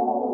Oh.